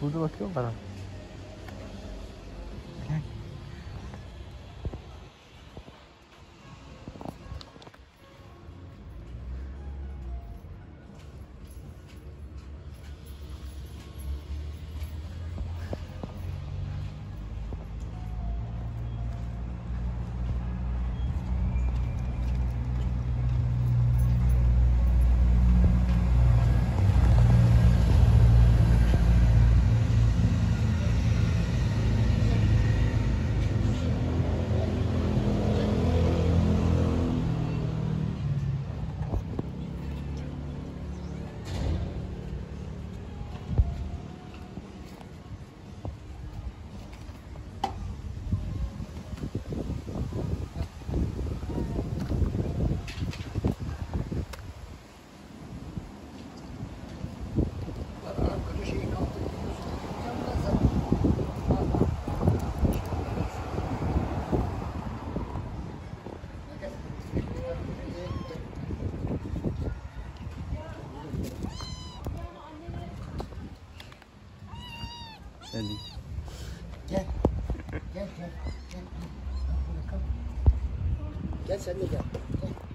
Burada bakıyor bana? Sen değil. Gel. Gel gel. Gel. Gel sen de gel. Gel.